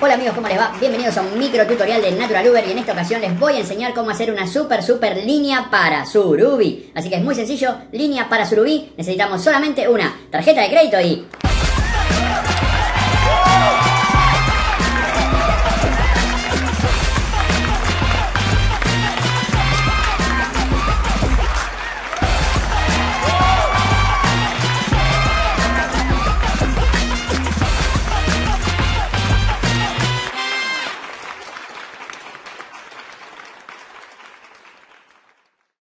Hola amigos, ¿cómo les va? Bienvenidos a un micro tutorial de Natural Uber y en esta ocasión les voy a enseñar cómo hacer una super super línea para Surubi. Así que es muy sencillo, línea para Surubi, necesitamos solamente una tarjeta de crédito y